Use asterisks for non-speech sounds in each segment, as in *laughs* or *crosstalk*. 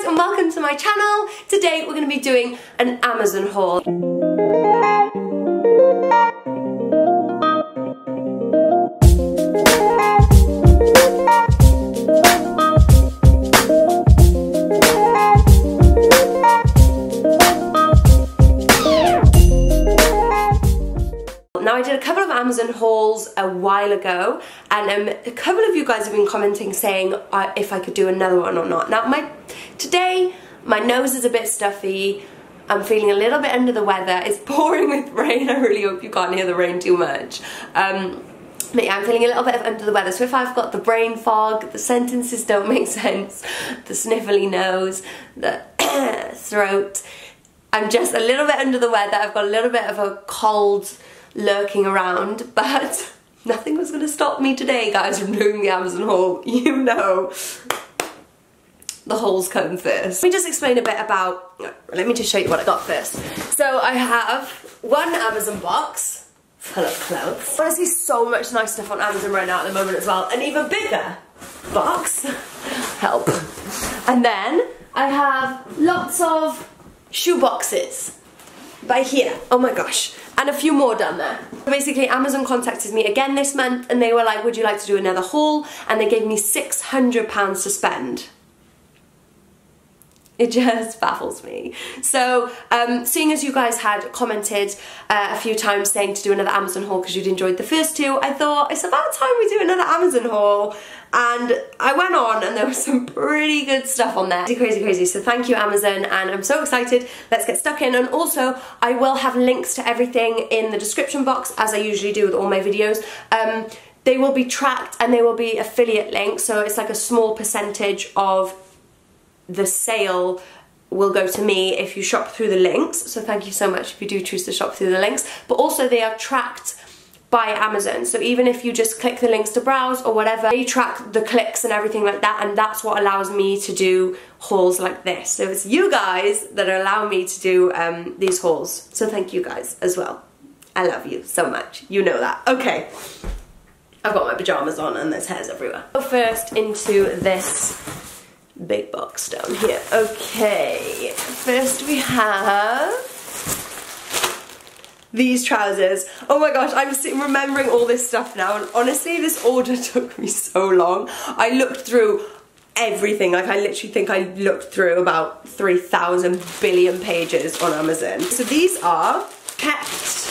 guys and welcome to my channel. Today we're going to be doing an Amazon haul. Now I did a couple of Amazon hauls a while ago and um, a couple of you guys have been commenting saying uh, if I could do another one or not. Now my today my nose is a bit stuffy, I'm feeling a little bit under the weather, it's *laughs* pouring with rain, I really hope you can't hear the rain too much. Um, but yeah, I'm feeling a little bit under the weather, so if I've got the brain fog, the sentences don't *laughs* make sense, the sniffly nose, the *coughs* throat, I'm just a little bit under the weather, I've got a little bit of a cold lurking around, *laughs* but nothing was going to stop me today, guys, from doing the Amazon haul. You know the hauls come first. Let me just explain a bit about, let me just show you what I got first. So I have one Amazon box full of clothes. Honestly, so much nice stuff on Amazon right now at the moment as well. An even bigger box, *laughs* help. And then I have lots of shoe boxes by here. Oh my gosh. And a few more down there. Basically, Amazon contacted me again this month and they were like, would you like to do another haul? And they gave me £600 to spend. It just baffles me. So, um, seeing as you guys had commented uh, a few times saying to do another Amazon haul because you'd enjoyed the first two, I thought it's about time we do another Amazon haul. And I went on and there was some pretty good stuff on there. Crazy, crazy. crazy. So thank you, Amazon, and I'm so excited. Let's get stuck in. And also, I will have links to everything in the description box, as I usually do with all my videos. Um, they will be tracked and they will be affiliate links, so it's like a small percentage of the sale will go to me if you shop through the links. So thank you so much if you do choose to shop through the links. But also they are tracked by Amazon. So even if you just click the links to browse or whatever, they track the clicks and everything like that and that's what allows me to do hauls like this. So it's you guys that allow me to do um, these hauls. So thank you guys as well. I love you so much. You know that. Okay. I've got my pajamas on and there's hairs everywhere. Go first into this big box down here. Okay, first we have these trousers. Oh my gosh, I'm remembering all this stuff now and honestly this order *laughs* took me so long. I looked through everything, like I literally think I looked through about 3,000 billion pages on Amazon. So these are kept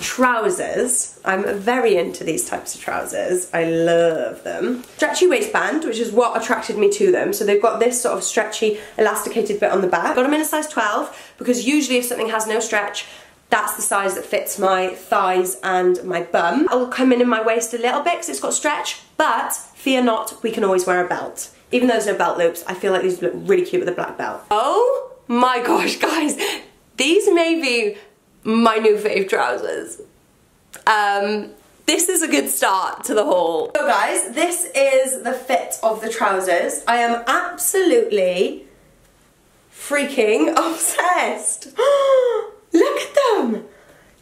trousers. I'm very into these types of trousers. I love them. Stretchy waistband, which is what attracted me to them. So they've got this sort of stretchy, elasticated bit on the back. Got them in a size 12 because usually if something has no stretch, that's the size that fits my thighs and my bum. I'll come in in my waist a little bit because it's got stretch, but fear not, we can always wear a belt. Even though there's no belt loops, I feel like these look really cute with a black belt. Oh my gosh, *laughs* guys. These may be my new fave trousers. Um, this is a good start to the haul. So guys, this is the fit of the trousers. I am absolutely freaking *laughs* obsessed. *gasps* Look at them.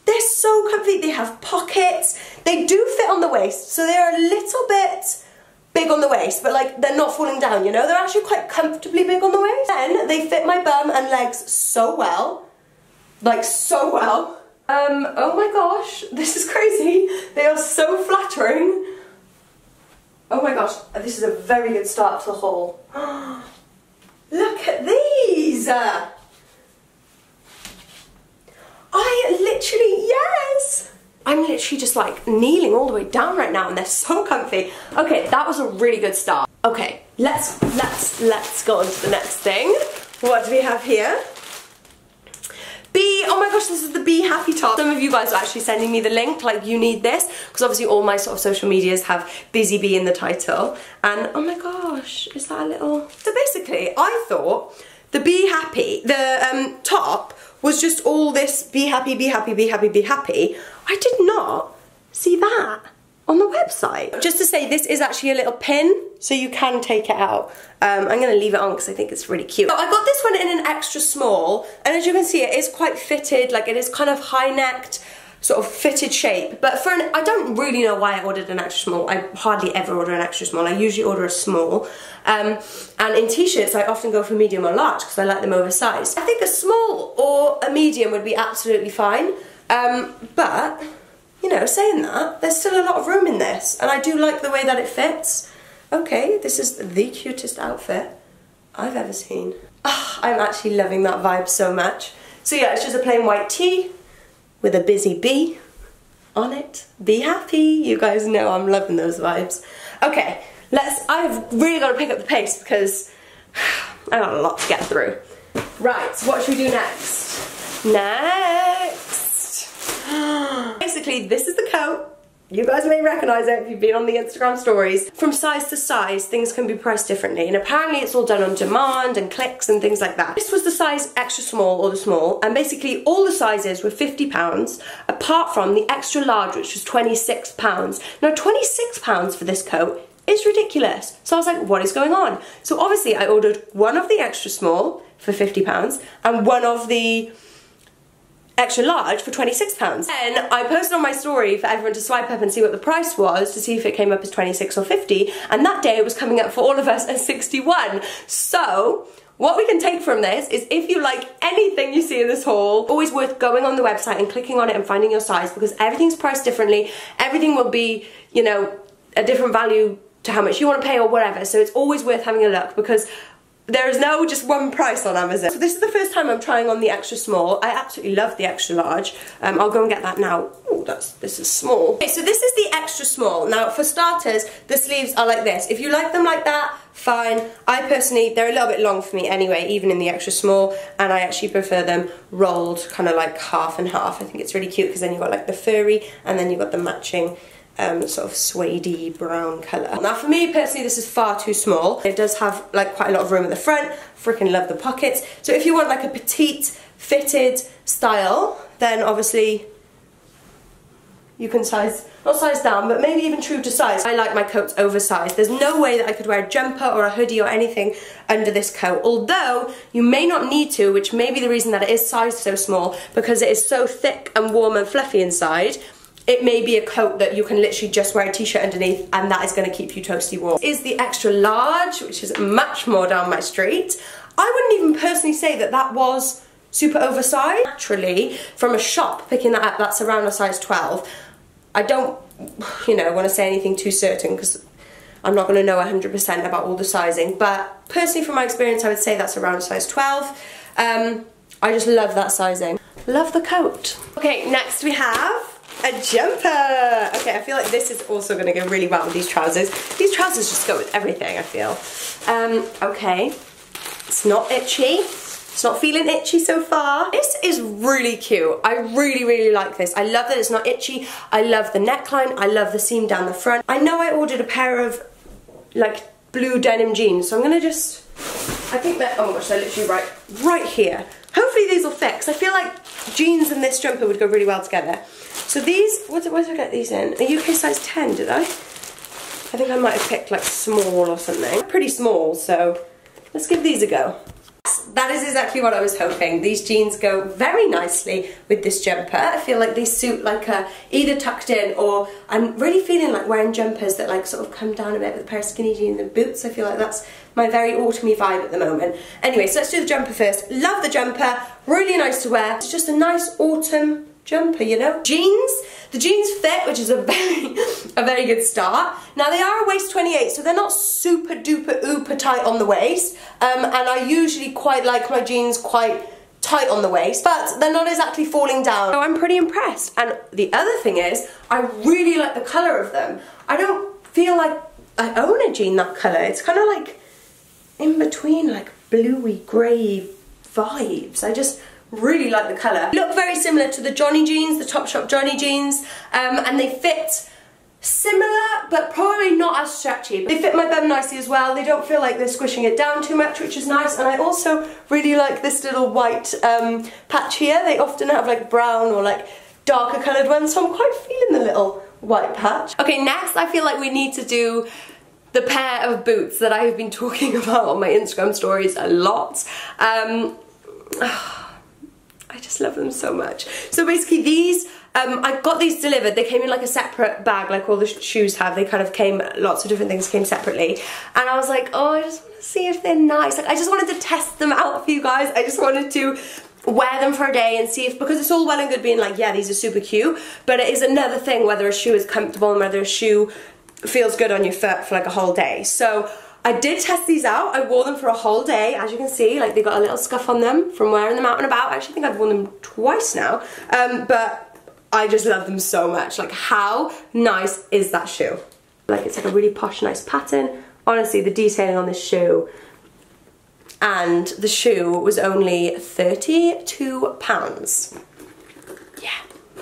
They're so comfy. They have pockets. They do fit on the waist, so they're a little bit big on the waist, but like they're not falling down, you know? They're actually quite comfortably big on the waist. Then they fit my bum and legs so well like so well. Um, oh my gosh, this is crazy. They are so flattering. Oh my gosh, this is a very good start to the haul. *gasps* Look at these! I literally, yes! I'm literally just like kneeling all the way down right now and they're so comfy. Okay, that was a really good start. Okay, let's, let's, let's go on to the next thing. What do we have here? Oh my gosh, this is the Be Happy top. Some of you guys are actually sending me the link, like you need this, because obviously all my sort of social medias have Busy Bee in the title. And oh my gosh, is that a little... So basically, I thought the Be Happy, the um, top was just all this Be Happy, Be Happy, Be Happy, Be Happy. I did not see that on the website. Just to say, this is actually a little pin, so you can take it out. Um, I'm gonna leave it on because I think it's really cute. So I got this one in an extra small, and as you can see, it is quite fitted, like it is kind of high-necked, sort of fitted shape. But for an, I don't really know why I ordered an extra small. I hardly ever order an extra small. I usually order a small. Um, and in t-shirts, I often go for medium or large because I like them oversized. I think a small or a medium would be absolutely fine. Um, but, you know, saying that, there's still a lot of room in this. And I do like the way that it fits. Okay, this is the cutest outfit I've ever seen. Oh, I'm actually loving that vibe so much. So yeah, it's just a plain white tee with a busy bee on it. Be happy. You guys know I'm loving those vibes. Okay, let's, I've really got to pick up the pace because *sighs* I got a lot to get through. Right, what should we do next? Next. *gasps* Basically, this is the coat. You guys may recognize it if you've been on the Instagram stories. From size to size, things can be priced differently, and apparently it's all done on demand and clicks and things like that. This was the size extra small or the small, and basically all the sizes were £50, apart from the extra large, which was £26. Now, £26 for this coat is ridiculous. So I was like, what is going on? So obviously I ordered one of the extra small for £50 and one of the extra large for £26. And I posted on my story for everyone to swipe up and see what the price was to see if it came up as 26 or 50 and that day it was coming up for all of us as 61. So what we can take from this is if you like anything you see in this haul, always worth going on the website and clicking on it and finding your size because everything's priced differently. Everything will be, you know, a different value to how much you want to pay or whatever. So it's always worth having a look because there is no just one price on Amazon. So this is the first time I'm trying on the extra small. I absolutely love the extra large. Um, I'll go and get that now. Oh, that's this is small. Okay, so this is the extra small. Now, for starters, the sleeves are like this. If you like them like that, fine. I personally, they're a little bit long for me anyway, even in the extra small, and I actually prefer them rolled, kind of like half and half. I think it's really cute because then you've got like the furry, and then you've got the matching um, sort of suedey brown colour. Now for me personally this is far too small. It does have like quite a lot of room at the front. Freaking love the pockets. So if you want like a petite fitted style then obviously you can size, not size down, but maybe even true to size. I like my coats oversized. There's no way that I could wear a jumper or a hoodie or anything under this coat. Although, you may not need to, which may be the reason that it is sized so small, because it is so thick and warm and fluffy inside it may be a coat that you can literally just wear a t-shirt underneath and that is going to keep you toasty warm. Is the extra large, which is much more down my street. I wouldn't even personally say that that was super oversized. Naturally, from a shop, picking that up, that's around a size 12. I don't, you know, want to say anything too certain because I'm not going to know 100% about all the sizing, but personally from my experience, I would say that's around a size 12. Um, I just love that sizing. Love the coat. Okay, next we have a jumper. Okay, I feel like this is also gonna go really well with these trousers. These trousers just go with everything, I feel. Um, okay, it's not itchy. It's not feeling itchy so far. This is really cute. I really, really like this. I love that it's not itchy. I love the neckline. I love the seam down the front. I know I ordered a pair of like blue denim jeans, so I'm gonna just, I think that, oh my gosh, they're literally right, right here. Hopefully these will fit, because I feel like jeans and this jumper would go really well together. So these, what, what did I get these in? A UK size 10, did I? I think I might have picked like small or something. Pretty small, so let's give these a go. That is exactly what I was hoping. These jeans go very nicely with this jumper. I feel like they suit like a, either tucked in or I'm really feeling like wearing jumpers that like sort of come down a bit with a pair of skinny jeans and boots. I feel like that's my very autumny vibe at the moment. Anyway, so let's do the jumper first. Love the jumper, really nice to wear. It's just a nice autumn jumper, you know? Jeans, the jeans fit, which is a *laughs* very, a very good start. Now they are a waist 28, so they're not super duper uber tight on the waist, um, and I usually quite like my jeans quite tight on the waist, but they're not exactly falling down. So I'm pretty impressed. And the other thing is, I really like the colour of them. I don't feel like I own a jean that colour. It's kind of like in between like bluey grey vibes. I just, really like the colour. Look very similar to the Joni jeans, the Topshop Joni jeans, um, and they fit similar, but probably not as stretchy. They fit my bum nicely as well. They don't feel like they're squishing it down too much, which is nice. And I also really like this little white um, patch here. They often have like brown or like darker coloured ones, so I'm quite feeling the little white patch. Okay, next I feel like we need to do the pair of boots that I have been *laughs* talking about on my Instagram stories a lot. Um, *sighs* I just love them so much. So basically these Um, I got these delivered. They came in like a separate bag, like all the sh shoes have. They kind of came, lots of different things came separately. And I was like, oh, I just want to see if they're nice. Like, I just wanted to test them out for you guys. I just wanted to wear them for a day and see if, because it's all well and good being like, yeah, these are super cute, but it is another thing whether a shoe is comfortable and whether a shoe feels good on your foot for like a whole day. So I did test these out. I wore them for a whole day. As you can see, like they got a little scuff on them from wearing them out and about. I actually think I've worn them twice now. Um, but I just love them so much. Like how nice is that shoe? Like it's like a really posh, nice pattern. Honestly, the detailing on this shoe and the shoe was only 32 pounds. Yeah.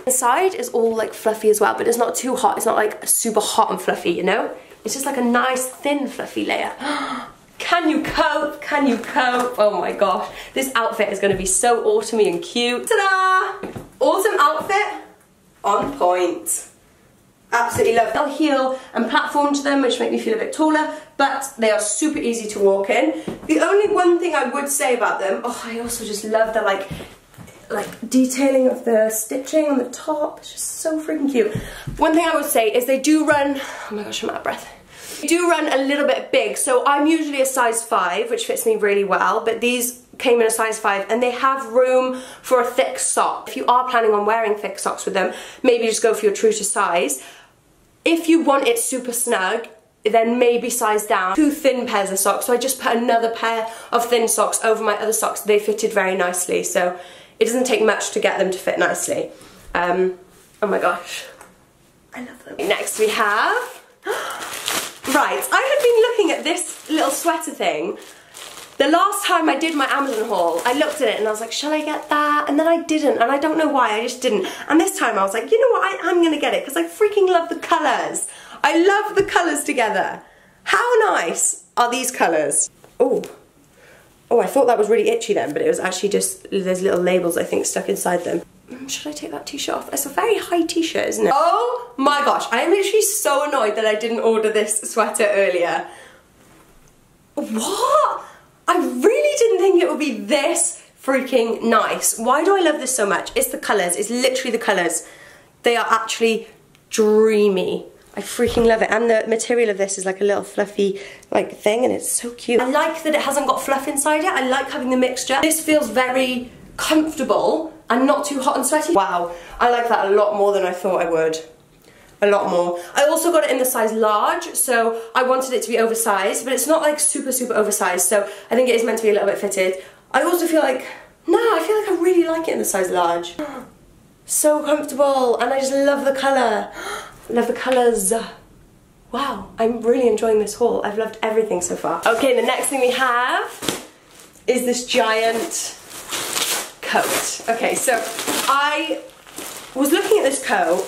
Inside is all like fluffy as well, but it's not too hot. It's not like super hot and fluffy, you know? It's just like a nice thin fluffy layer. *gasps* Can you cope? Can you cope? Oh my gosh. This outfit is gonna be so autumny and cute. Ta-da! Autumn outfit on point. Absolutely love They'll heel and platform to them, which make me feel a bit taller, but they are super easy to walk in. The only one thing I would say about them, oh, I also just love the like, like detailing of the stitching on the top. It's just so freaking cute. One thing I would say is they do run, oh my gosh, I'm out of breath. They do run a little bit big, so I'm usually a size five, which fits me really well, but these came in a size 5 and they have room for a thick sock. If you are planning on wearing thick socks with them, maybe just go for your true to size. If you want it super snug, then maybe size down two thin pairs of socks. So I just put another pair of thin socks over my other socks. They fitted very nicely. So it doesn't take much to get them to fit nicely. Um, oh my gosh, I love them. Next we have, *gasps* right, I had been looking at this little sweater thing the last time I did my Amazon haul, I looked at it and I was like, shall I get that? And then I didn't, and I don't know why, I just didn't. And this time I was like, you know what, I am gonna get it, because I freaking love the colours. I love the colours together. How nice are these colours? Oh, oh, I thought that was really itchy then, but it was actually just, there's little labels, I think, stuck inside them. Should I take that t-shirt off? It's a very high t-shirt, isn't it? Oh my gosh, I am literally so annoyed that I didn't order this sweater earlier. What? I really didn't think it would be this freaking nice. Why do I love this so much? It's the colours, it's literally the colours. They are actually dreamy. I freaking love it. And the material of this is like a little fluffy like thing and it's so cute. I like that it hasn't got fluff inside it. I like having the mixture. This feels very comfortable and not too hot and sweaty. Wow, I like that a lot more than I thought I would a lot more. I also got it in the size large, so I wanted it to be oversized, but it's not like super, super oversized, so I think it is meant to be a little bit fitted. I also feel like, no, I feel like I really like it in the size large. *gasps* So comfortable, and I just love the colour. *gasps* love the colours. Wow, I'm really enjoying this haul. I've loved everything so far. Okay, the next thing we have is this giant coat. Okay, so I was looking at this coat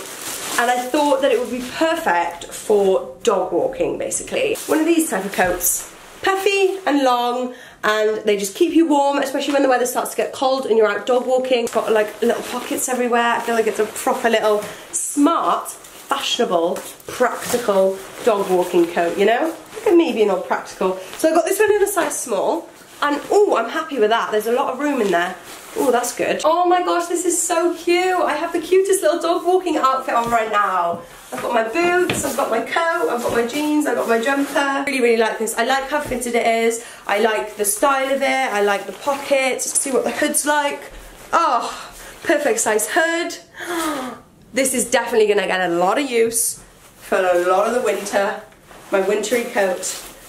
and I thought that it would be perfect for dog walking basically. One of these type of coats, puffy and long and they just keep you warm especially when the weather starts to get cold and you're out dog walking. It's got like little pockets everywhere. I feel like it's a proper little smart, fashionable, practical dog walking coat, you know? Look at me being all practical. So I got this one in a size small and oh, I'm happy with that. There's a lot of room in there. Oh, that's good. Oh my gosh, this is so cute. I have the cutest little dog walking outfit on right now. I've got my boots, I've got my coat, I've got my jeans, I've got my jumper. Really, really like this. I like how fitted it is. I like the style of it. I like the pockets. see what the hood's like. Oh, perfect size hood. *gasps* This is definitely gonna get a lot of use for a lot of the winter. My wintry coat.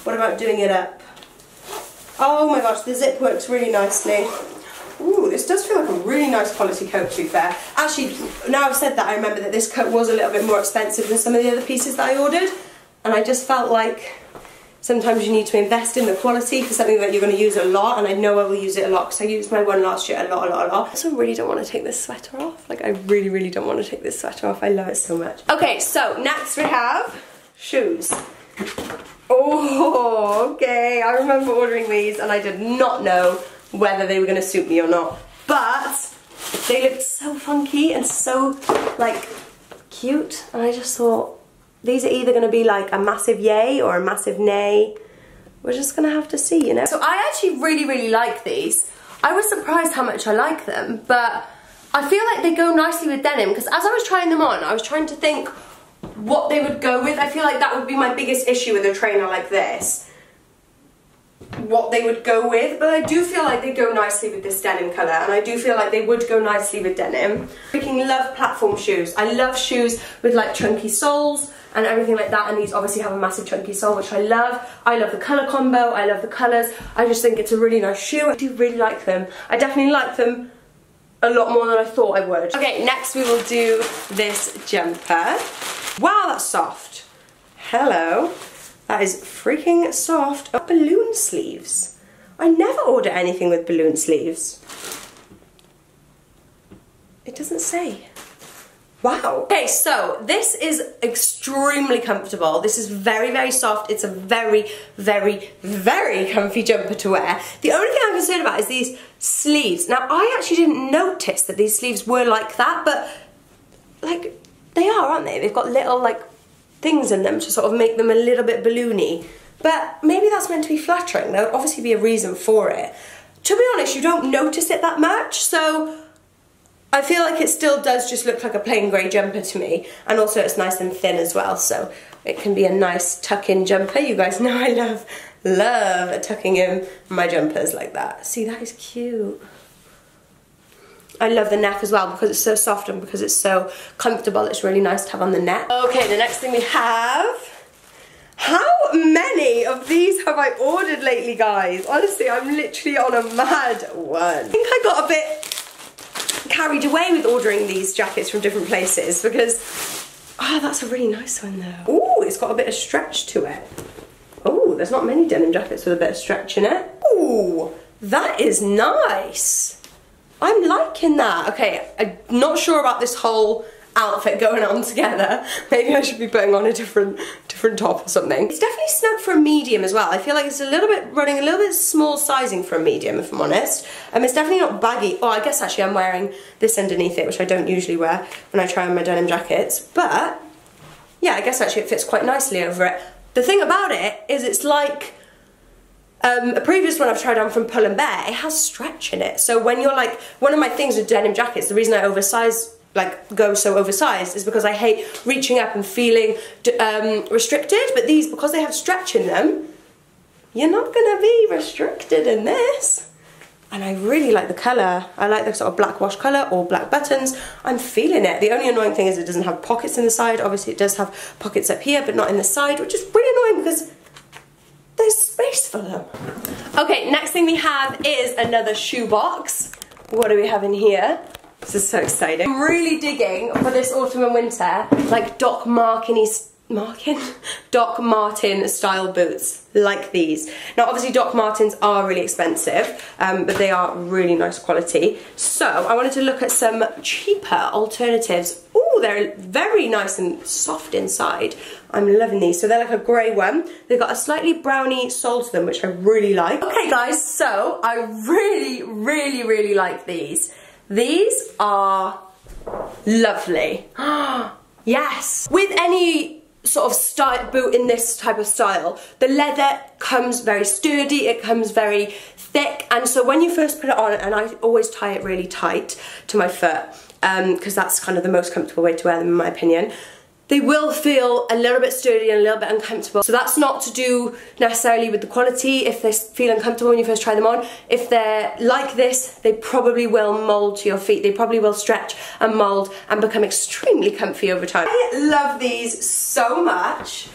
What about doing it up? Oh my gosh, the zip works really nicely. Ooh, this does feel like a really nice quality coat to be fair. Actually, now I've said that, I remember that this coat was a little bit more expensive than some of the other pieces that I ordered. And I just felt like sometimes you need to invest in the quality for something that you're going to use a lot. And I know I will use it a lot because I used my one last year a lot, a lot, a lot. I also really don't want to take this sweater off. Like, I really, really don't want to take this sweater off. I love it so much. Okay, so next we have shoes. Oh, okay. I remember ordering these and I did not know whether they were going to suit me or not. But they looked so funky and so like cute and I just thought these are either going to be like a massive yay or a massive nay. We're just going to have to see, you know. So I actually really, really like these. I was surprised how much I like them, but I feel like they go nicely with denim because as I was trying them on, I was trying to think what they would go with. I feel like that would be my biggest issue with a trainer like this. What they would go with, but I do feel like they go nicely with this denim colour and I do feel like they would go nicely with denim. Freaking love platform shoes. I love shoes with like chunky soles and everything like that and these obviously have a massive chunky sole which I love. I love the colour combo, I love the colours. I just think it's a really nice shoe. I do really like them. I definitely like them a lot more than I thought I would. Okay, next we will do this jumper. Wow, that's soft. Hello. That is freaking soft. Oh, balloon sleeves. I never order anything with balloon sleeves. It doesn't say. Wow. Okay, so this is extremely comfortable. This is very, very soft. It's a very, very, very comfy jumper to wear. The only thing I'm concerned about is these sleeves. Now, I actually didn't notice that these sleeves were like that, but like, they are, aren't they? They've got little, like, things in them to sort of make them a little bit balloony. But maybe that's meant to be flattering. There would obviously be a reason for it. To be honest, you don't notice it that much, so I feel like it still does just look like a plain grey jumper to me and also it's nice and thin as well so it can be a nice tuck-in jumper. You guys know I love, love tucking in my jumpers like that. See that is cute. I love the neck as well because it's so soft and because it's so comfortable it's really nice to have on the neck. Okay the next thing we have how many of these have I ordered lately, guys? Honestly, I'm literally on a mad one. I think I got a bit carried away with ordering these jackets from different places because, oh, that's a really nice one though. Oh, it's got a bit of stretch to it. Oh, there's not many denim jackets with a bit of stretch in it. Oh, that is nice. I'm liking that. Okay, I'm not sure about this whole outfit going on together. *laughs* Maybe I should be putting on a different different top or something. It's definitely snug for a medium as well. I feel like it's a little bit running a little bit small sizing for a medium if I'm honest. Um, it's definitely not baggy. Oh, I guess actually I'm wearing this underneath it, which I don't usually wear when I try on my denim jackets. But yeah, I guess actually it fits quite nicely over it. The thing about it is it's like um, a previous one I've tried on from Pull and Bear, it has stretch in it. So when you're like, one of my things with denim jackets, the reason I oversize like go so oversized is because I hate reaching up and feeling um, restricted but these because they have stretch in them you're not gonna be restricted in this and I really like the colour. I like the sort of black wash colour or black buttons. I'm feeling it. The only annoying thing is it doesn't have pockets in the side. Obviously it does have pockets up here but not in the side which is really annoying because space for them. Okay, next thing we have is another shoe box. What do we have in here? This is so exciting. I'm really digging for this autumn and winter, like Doc Martens Martin? *laughs* Doc Martin style boots like these. Now obviously Doc Martens are really expensive um, but they are really nice quality. So I wanted to look at some cheaper alternatives. Oh, they're very nice and soft inside. I'm loving these. So they're like a grey one. They've got a slightly browny sole to them which I really like. Okay guys, so I really, really, really like these. These are lovely. *gasps* yes. With any sort of style boot in this type of style, the leather comes very sturdy, it comes very thick, and so when you first put it on, and I always tie it really tight to my foot, because um, that's kind of the most comfortable way to wear them in my opinion, they will feel a little bit sturdy and a little bit uncomfortable. So that's not to do necessarily with the quality, if they feel uncomfortable when you first try them on. If they're like this, they probably will mould to your feet. They probably will stretch and mould and become extremely comfy over time. I love these so much.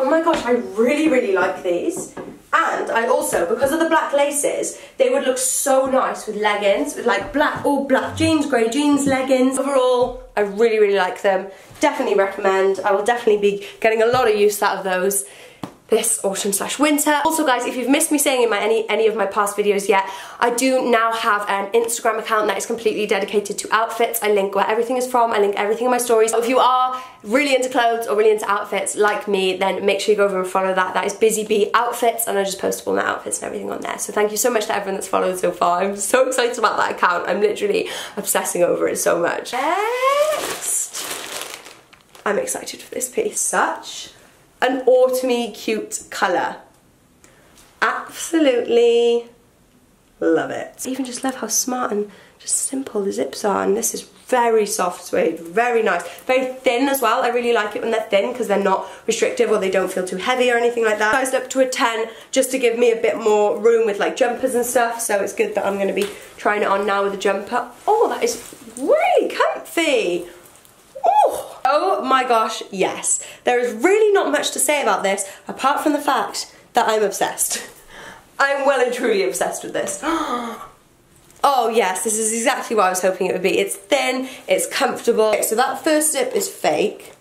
Oh my gosh, I really, really like these. And I also, because of the black laces, they would look so nice with leggings, with like black, all black jeans, grey jeans, leggings. Overall, I really, really like them. Definitely recommend. I will definitely be getting a lot of use out of those this autumn slash winter. Also guys, if you've missed me saying in my any, any of my past videos yet, I do now have an Instagram account that is completely dedicated to outfits. I link where everything is from, I link everything in my stories. So if you are really into clothes or really into outfits like me, then make sure you go over and follow that. That is Busy Bee Outfits and I just post all my outfits and everything on there. So thank you so much to everyone that's followed so far. I'm so excited about that account. I'm literally obsessing over it so much. Next, I'm excited for this piece. Such an autumny cute colour. Absolutely Love it. I even just love how smart and just simple the zips are and this is very soft suede, very nice. Very thin as well. I really like it when they're thin because they're not restrictive or they don't feel too heavy or anything like that. Sized up to a 10 just to give me a bit more room with like jumpers and stuff so it's good that I'm going to be trying it on now with a jumper. Oh, that is really comfy. Oh, oh my gosh, yes. There is really not much to say about this apart from the fact that I'm obsessed. I'm well and truly obsessed with this. *gasps* Oh yes, this is exactly what I was hoping it would be. It's thin, it's comfortable. Okay, so that first zip is fake.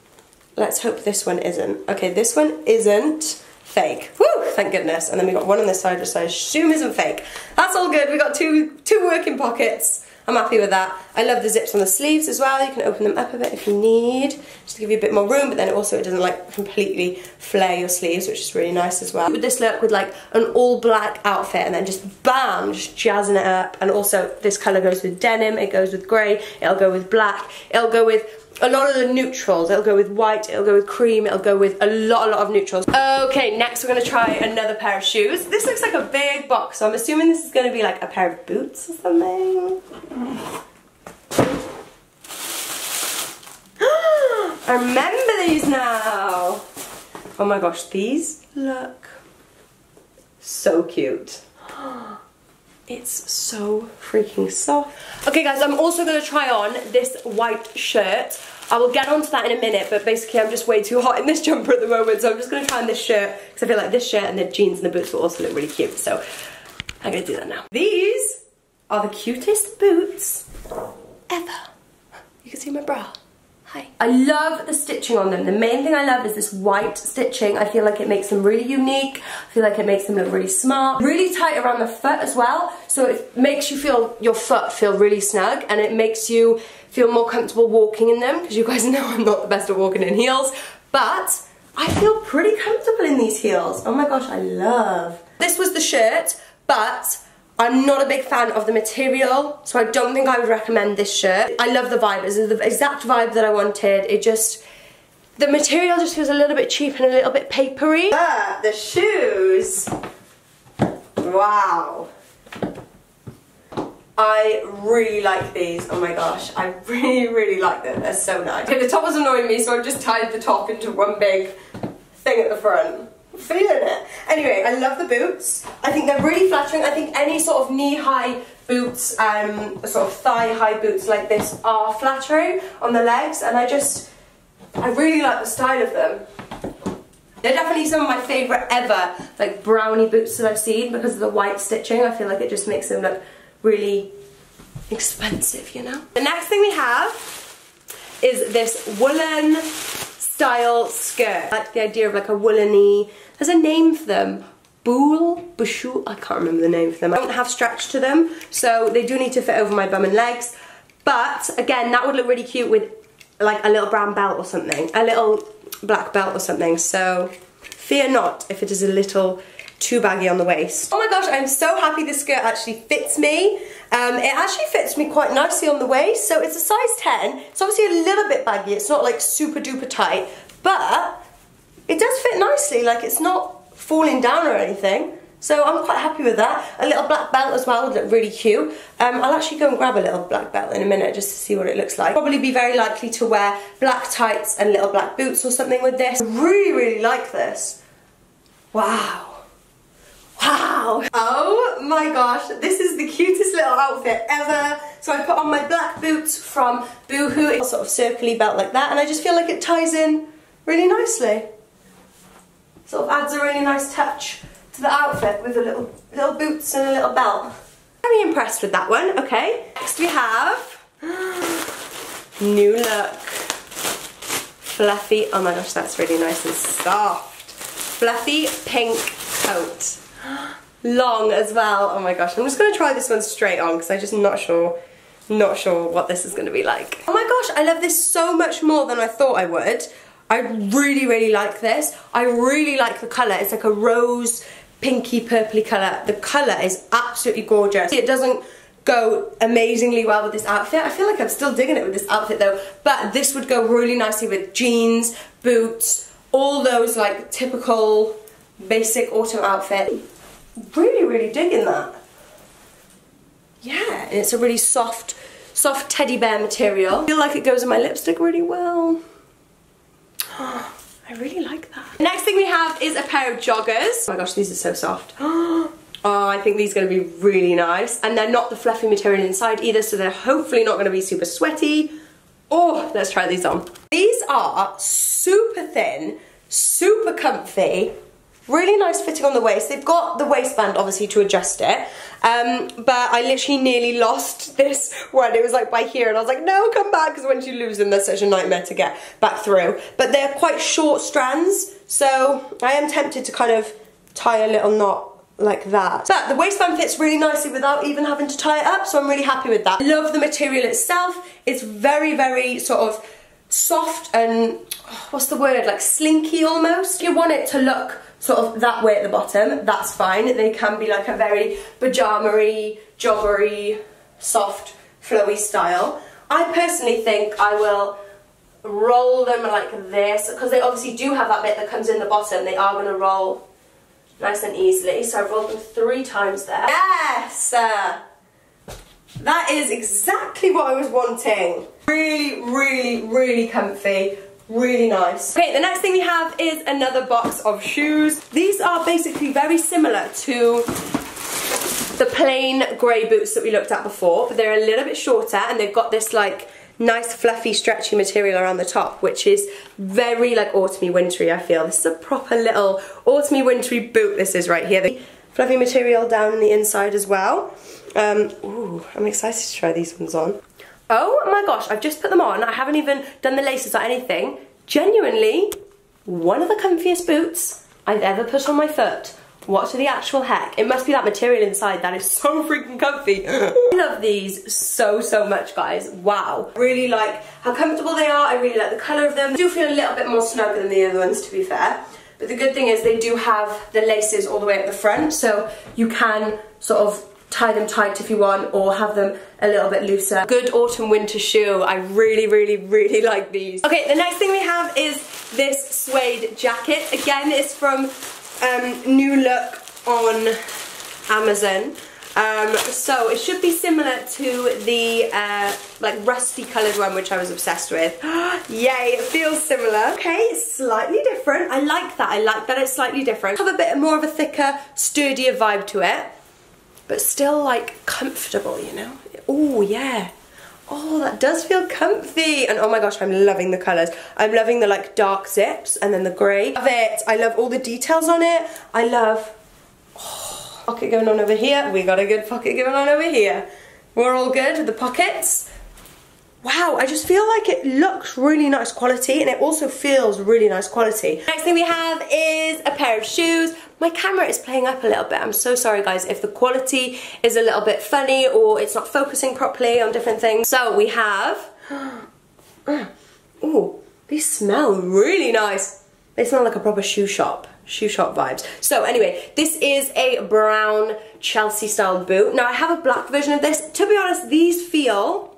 Let's hope this one isn't. Okay, this one isn't fake. Woo, thank goodness. And then we got one on this side which I assume isn't fake. That's all good. We got two two working pockets. I'm happy with that. I love the zips on the sleeves as well. You can open them up a bit if you need, just to give you a bit more room, but then also it doesn't like completely flare your sleeves, which is really nice as well. With this look with like an all black outfit and then just bam, just jazzing it up. And also this color goes with denim, it goes with gray, it'll go with black, it'll go with a lot of the neutrals. It'll go with white, it'll go with cream, it'll go with a lot, a lot of neutrals. Okay, next we're gonna try another pair of shoes. This looks like a big box, so I'm assuming this is gonna be like a pair of boots or something. *gasps* I remember these now. Oh my gosh, these look so cute. It's so freaking soft. Okay guys, I'm also gonna try on this white shirt. I will get onto that in a minute, but basically I'm just way too hot in this *laughs* jumper at the moment, so I'm just gonna try on this shirt, because I feel like this shirt and the jeans and the boots will also look really cute, so I'm gonna do that now. These are the cutest boots ever. You can see my bra. I love the stitching on them. The main thing I love is this white stitching. I feel like it makes them really unique. I feel like it makes them look really smart. Really tight around the foot as well. So it makes you feel, your foot feel really snug and it makes you feel more comfortable walking in them because you guys *laughs* know I'm not the best at walking in heels. But I feel pretty comfortable in these heels. Oh my gosh, I love. This was the shirt, but I'm not a big fan of the material, so I don't think I would recommend this shirt. I love the vibe, it's the exact vibe that I wanted. It just, the material just feels a little bit cheap and a little bit papery. Ah, the shoes. Wow. I really like these, oh my gosh, I *laughs* really, really like them, they're so nice. Okay, the top was annoying me, so I've just tied the top into one big thing at the front feeling it. Anyway, I love the boots. I think they're really flattering. I think any sort of knee-high boots, um, sort of thigh-high boots like this are flattering on the legs, and I just, I really like the style of them. They're definitely some of my favourite ever, like brownie boots that I've seen because of the white stitching. I feel like it just makes them look really expensive, you know? The next thing we have is this woolen style skirt. I like the idea of like a wooleny there's a name for them. Boule, Bouchou, I can't remember the name for them. I don't have stretch to them, so they do need to fit over my bum and legs. But again, that would look really cute with like a little brown belt or something, a little black belt or something. So fear not if it is a little too baggy on the waist. Oh my gosh, I'm so happy this skirt actually fits me. Um, it actually fits me quite nicely on the waist, so it's a size 10. It's obviously a little bit baggy, it's not like super duper tight, but it does fit nicely, like it's not falling down or anything. So I'm quite happy with that. A little black belt as well would look really cute. Um, I'll actually go and grab a little black belt in a minute just to see what it looks like. Probably be very likely to wear black tights and little black boots or something with this. I really, really like this. Wow. Wow! Oh my gosh, this is the cutest little outfit ever. So I put on my black boots from Boohoo, it's sort of circly belt like that, and I just feel like it ties in really nicely sort of adds a really nice touch to the outfit with the little, little boots and a little belt. Very impressed with that one, okay. Next we have, *gasps* new look. Fluffy, oh my gosh, that's really nice and soft. Fluffy pink coat. *gasps* Long as well, oh my gosh. I'm just gonna try this one straight on because I'm just not sure not sure what this is going to be like. Oh my gosh, I love this so much more than I thought I would. I really, really like this. I really like the colour. It's like a rose, pinky, purpley colour. The colour is absolutely gorgeous. It doesn't go amazingly well with this outfit. I feel like I'm still digging it with this outfit though, but this would go really nicely with jeans, boots, all those like typical basic autumn outfit. Really, really digging that. Yeah, and it's a really soft, soft teddy bear material. I feel like it goes in my lipstick really well. *gasps* I really like that. Next thing we have is a pair of joggers. Oh my gosh, these are so soft. *gasps* Oh, I think these are going to be really nice. And they're not the fluffy material inside either, so they're hopefully not going to be super sweaty. Oh, let's try these on. These are super thin, super comfy, really nice fitting on the waist. They've got the waistband obviously to adjust it. Um, but I literally nearly lost *laughs* this one. It was like by here and I was like, no, come back because once you lose them, they're such a nightmare to get back through. But they're quite short strands, so I am tempted to kind of tie a little knot like that. But the waistband fits really nicely without even having to tie it up, so I'm really happy with that. Love the material itself. It's very, very sort of soft and, what's the word, like slinky almost. You want it to look sort of that way at the bottom, that's fine. They can be like a very pajama-y, joggery, soft, flowy style. I personally think I will roll them like this, because they obviously do have that bit that comes in the bottom. They are going to roll nice and easily. So I've rolled them three times there. Yes! Uh, that is exactly what I was wanting. Really, really, really comfy. Really nice. Okay, the next thing we have is another box of shoes. These are basically very similar to the plain grey boots that we looked at before, but they're a little bit shorter and they've got this like nice fluffy stretchy material around the top which is very like autumny wintry I feel. This is a proper little autumny wintry boot this is right here. The fluffy material down the inside as well. Um, ooh, I'm excited to try these ones on. Oh my gosh, I've just put them on. I haven't even done the laces or anything. Genuinely, one of the comfiest boots I've ever put on my foot. What the actual heck? It must be that material inside that is so freaking comfy. *laughs* I love these so, so much, guys. Wow. Really like how comfortable they are. I really like the colour of them. They do feel a little bit more snug than the other ones, to be fair. But the good thing is they do have the laces all the way at the front, so you can sort of tie them tight if you want or have them a little bit looser. Good autumn winter shoe. I really, really, really *laughs* like these. Okay, the next thing we have is this suede jacket. Again, it's from um, New Look on Amazon. Um, so it should be similar to the uh, like rusty coloured one which I was obsessed with. *gasps* Yay, it feels similar. Okay, slightly different. I like that. I like that it's slightly different. Have a bit more of a thicker, sturdier vibe to it. But still like comfortable, you know? Oh yeah. Oh, that does feel comfy. And oh my gosh, I'm loving the colours. I'm loving the like dark zips and then the grey. Love it. I love all the details on it. I love oh, pocket going on over here. We got a good pocket going on over here. We're all good with the pockets. Wow, I just feel like it looks really nice quality and it also feels really nice quality. Next thing we have is a pair of shoes. My camera is playing up a little bit. I'm so sorry guys if the quality is a little bit funny or it's not focusing properly on different things. So we have, *gasps* oh, these smell really nice. They smell like a proper shoe shop, shoe shop vibes. So anyway, this is a brown Chelsea style boot. Now I have a black version of this. To be honest, these feel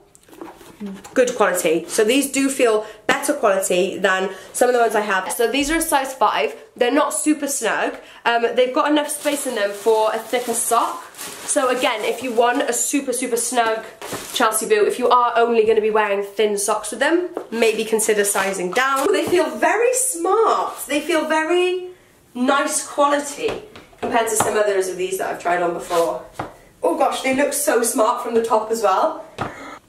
good quality. So these do feel better quality than some of the ones I have. So these are a size 5. They're not super snug. Um, they've got enough space in them for a thicker sock. So again, if you want a super, super snug Chelsea boot, if you are only going to be wearing thin socks with them, maybe consider sizing down. They feel very smart. They feel very nice quality compared to some others of these that I've tried on before. Oh gosh, they look so smart from the top as well.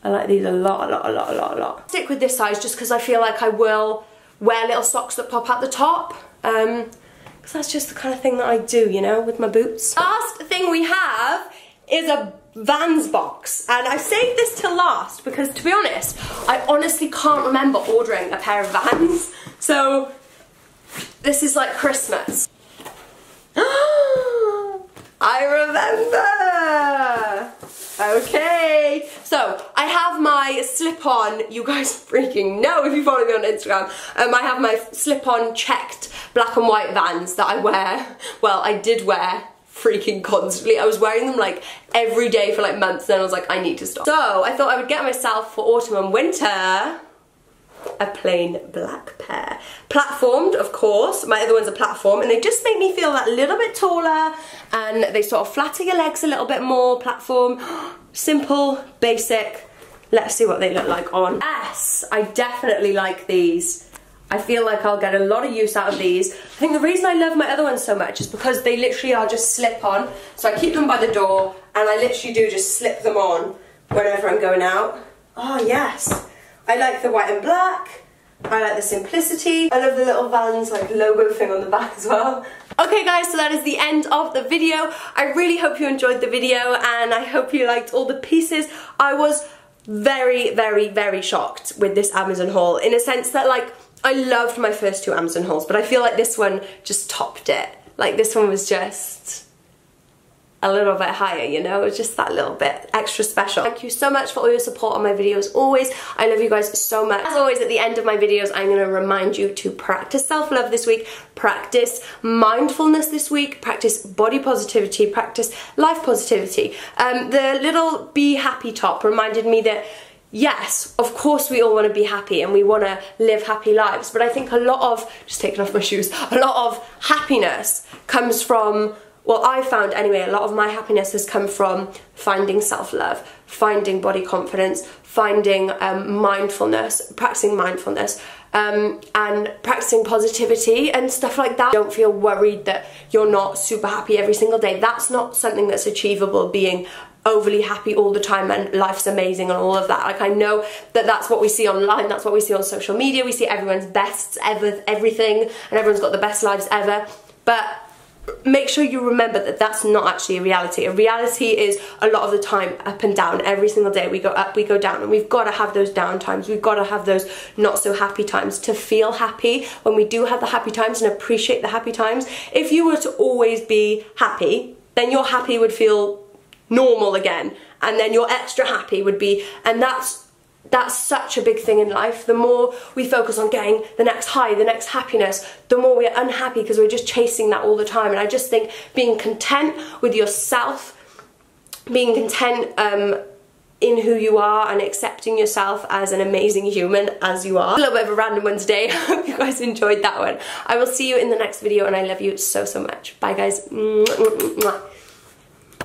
I like these a lot, a lot, a lot, a lot, a lot. Stick with this size just because I feel like I will wear little socks that pop out the top. Um, because that's just the kind of thing that I do, you know, with my boots. Last thing we have is a Vans box. And I saved this to last because, to be honest, I honestly can't remember ordering a pair of Vans. So, this is like Christmas. *gasps* I remember! Okay, so I have my slip-on, you guys *laughs* freaking know if you follow me on Instagram, um, I have my slip-on checked black and white Vans that I wear, *laughs* well I did wear freaking constantly. I was wearing them like every day for like months and I was like I need to stop. So I thought I would get myself for autumn and winter a plain black pair. Platformed, of course. My other ones are platform, and they just make me feel that little bit taller, and they sort of flatter your legs a little bit more. Platform, *gasps* simple, basic. Let's see what they look like on. S, I definitely like these. I feel like I'll get a lot of use out of these. I think the reason I love my other ones so much is because they literally are just slip on. So I keep them by the door and I literally do just slip them on whenever I'm going out. Oh yes, I like the white and black. I like the simplicity. I love the little Vans like logo thing on the back as well. Okay guys, so that is the end of the video. I really hope you enjoyed the video and I hope you liked all the pieces. I was very, very, very shocked with this Amazon haul in a sense that like I loved my first two Amazon hauls, but I feel like this one just topped it. Like this one was just a little bit higher, you know, just that little bit extra special. Thank you so much for all your support on my videos always. I love you guys so much. As always, at the end of my videos, I'm gonna remind you to practice self-love this week, practice mindfulness this week, practice body positivity, practice life positivity. Um, the little be happy top reminded me that yes, of course we all want to be happy and we want to live happy lives, but I think a lot of, just taking off my shoes, a lot of happiness comes from, well I found anyway, a lot of my happiness has come from finding self-love, finding body confidence, finding um, mindfulness, practicing mindfulness, um, and practicing positivity and stuff like that. Don't feel worried that you're not super happy every single day. That's not something that's achievable being overly happy all the time and life's amazing and all of that. Like I know that that's what we see online, that's what we see on social media. We see everyone's best ever, everything, and everyone's got the best lives ever. But make sure you remember that that's not actually a reality. A reality is a lot of the time up and down. Every single day we go up, we go down, and we've got to have those down times. We've got to have those not so happy times to feel happy when we do have the happy times and appreciate the happy times. If you were to always be happy, then your happy would feel normal again and then your extra happy would be and that's that's such a big thing in life. The more we focus on getting the next high, the next happiness, the more we're unhappy because we're just chasing that all the time. And I just think being content with yourself, being content um, in who you are and accepting yourself as an amazing human as you are. A little bit of a random one today. *laughs* I hope you guys enjoyed that one. I will see you in the next video and I love you so, so much. Bye guys.